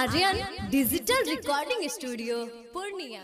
Aryan digital recording studio Purnia.